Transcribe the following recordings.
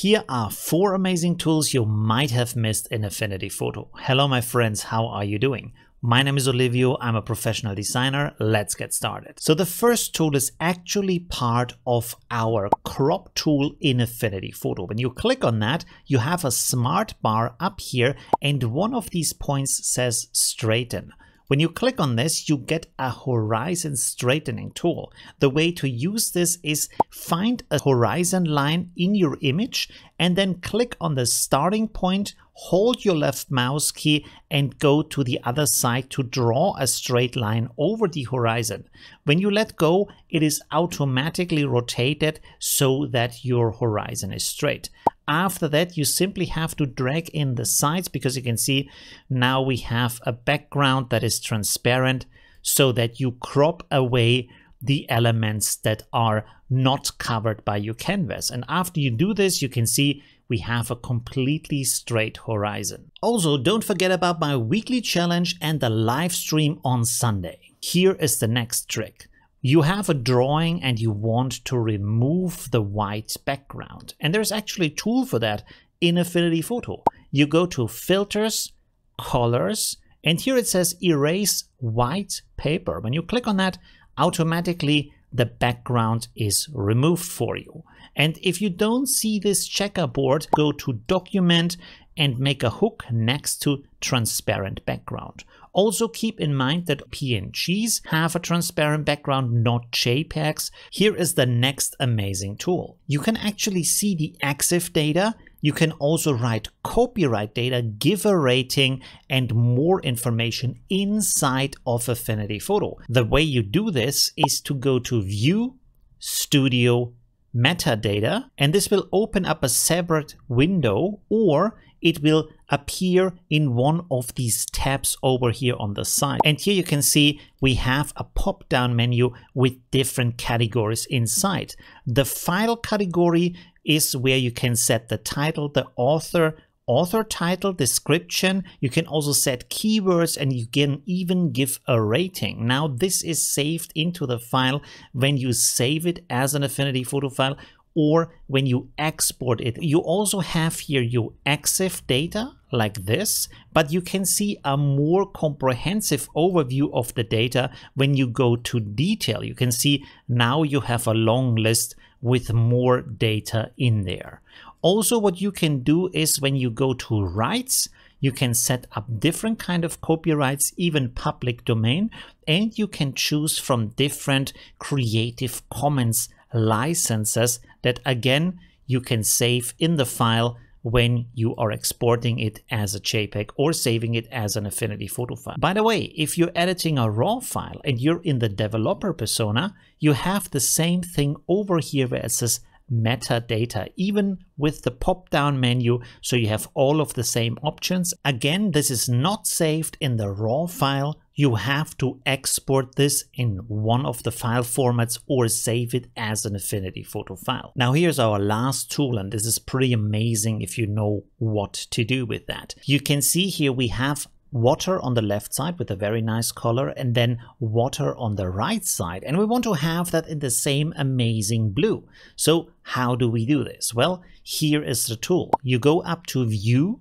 Here are four amazing tools you might have missed in Affinity Photo. Hello my friends, how are you doing? My name is Olivio, I'm a professional designer. Let's get started. So the first tool is actually part of our crop tool in Affinity Photo. When you click on that, you have a smart bar up here and one of these points says straighten. When you click on this, you get a horizon straightening tool. The way to use this is find a horizon line in your image and then click on the starting point, hold your left mouse key and go to the other side to draw a straight line over the horizon. When you let go, it is automatically rotated so that your horizon is straight. After that, you simply have to drag in the sides because you can see now we have a background that is transparent so that you crop away the elements that are not covered by your canvas. And after you do this, you can see we have a completely straight horizon. Also, don't forget about my weekly challenge and the live stream on Sunday. Here is the next trick. You have a drawing and you want to remove the white background. And there's actually a tool for that in Affinity Photo. You go to Filters, Colors, and here it says Erase White Paper. When you click on that, automatically the background is removed for you. And if you don't see this checkerboard, go to Document and make a hook next to Transparent Background. Also keep in mind that PNGs have a transparent background, not JPEGs. Here is the next amazing tool. You can actually see the EXIF data you can also write copyright data, give a rating, and more information inside of Affinity Photo. The way you do this is to go to View, Studio, Metadata, and this will open up a separate window or it will appear in one of these tabs over here on the side. And here you can see we have a pop down menu with different categories inside. The file category is where you can set the title, the author, author title, description. You can also set keywords and you can even give a rating. Now this is saved into the file when you save it as an Affinity photo file or when you export it. You also have here your EXIF data like this, but you can see a more comprehensive overview of the data when you go to detail. You can see now you have a long list with more data in there. Also, what you can do is when you go to rights, you can set up different kind of copyrights, even public domain, and you can choose from different Creative Commons licenses that again, you can save in the file when you are exporting it as a JPEG or saving it as an Affinity photo file. By the way, if you're editing a RAW file and you're in the developer persona, you have the same thing over here where it says metadata, even with the pop down menu. So you have all of the same options. Again, this is not saved in the raw file. You have to export this in one of the file formats or save it as an Affinity photo file. Now here's our last tool and this is pretty amazing if you know what to do with that. You can see here we have water on the left side with a very nice color and then water on the right side. And we want to have that in the same amazing blue. So how do we do this? Well here is the tool. You go up to view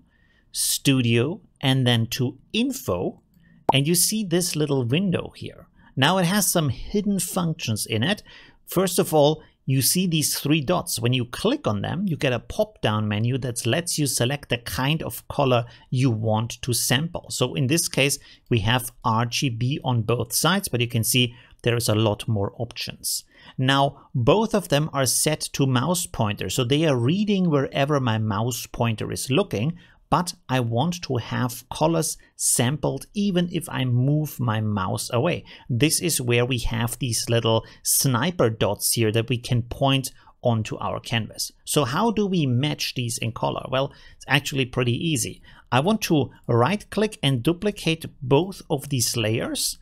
studio and then to info and you see this little window here. Now it has some hidden functions in it. First of all you see these three dots. When you click on them, you get a pop-down menu that lets you select the kind of color you want to sample. So in this case, we have RGB on both sides, but you can see there is a lot more options. Now, both of them are set to mouse pointer, so they are reading wherever my mouse pointer is looking, but I want to have colors sampled even if I move my mouse away. This is where we have these little sniper dots here that we can point onto our canvas. So how do we match these in color? Well, it's actually pretty easy. I want to right click and duplicate both of these layers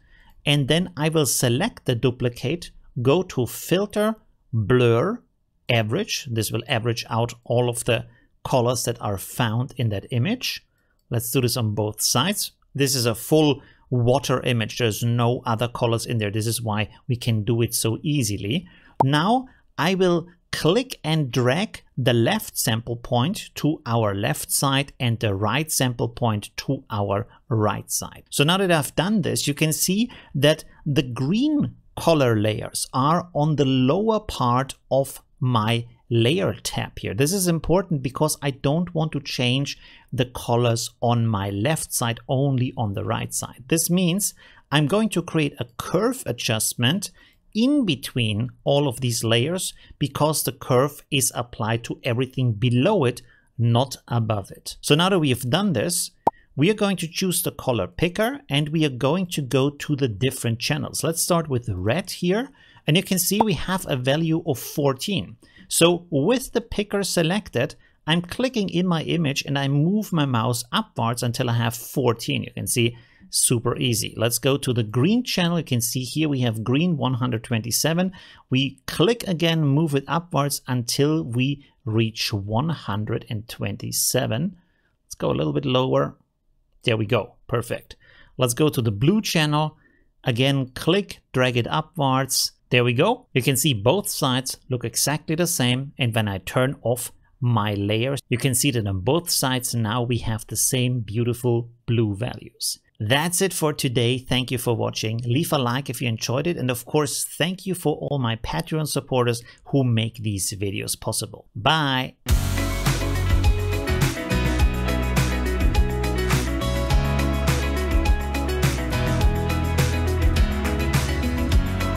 and then I will select the duplicate, go to filter, blur, average. This will average out all of the colors that are found in that image. Let's do this on both sides. This is a full water image. There's no other colors in there. This is why we can do it so easily. Now I will click and drag the left sample point to our left side and the right sample point to our right side. So now that I've done this, you can see that the green color layers are on the lower part of my layer tab here. This is important because I don't want to change the colors on my left side, only on the right side. This means I'm going to create a curve adjustment in between all of these layers because the curve is applied to everything below it, not above it. So now that we have done this, we are going to choose the color picker and we are going to go to the different channels. Let's start with red here. And you can see we have a value of 14. So with the picker selected, I'm clicking in my image and I move my mouse upwards until I have 14. You can see super easy. Let's go to the green channel. You can see here we have green 127. We click again, move it upwards until we reach 127. Let's go a little bit lower. There we go. Perfect. Let's go to the blue channel. Again, click, drag it upwards there we go. You can see both sides look exactly the same. And when I turn off my layers, you can see that on both sides now we have the same beautiful blue values. That's it for today. Thank you for watching. Leave a like if you enjoyed it. And of course, thank you for all my Patreon supporters who make these videos possible. Bye.